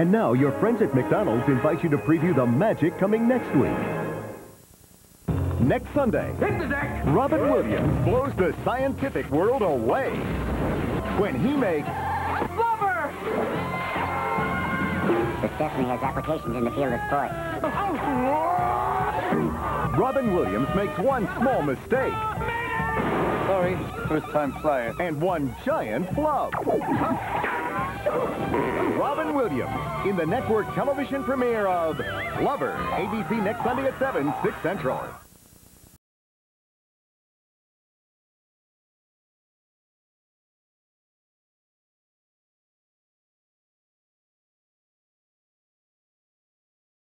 And now your friends at McDonald's invite you to preview the magic coming next week. Next Sunday, hit the deck. Robin Williams blows the scientific world away when he makes Flubber! This definitely has applications in the field of sport. Robin Williams makes one small mistake Sorry, first time flyer. and one giant flub. Robin Williams in the network television premiere of Flubber, ABC next Sunday at 7, 6 Central.